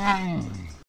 Mm.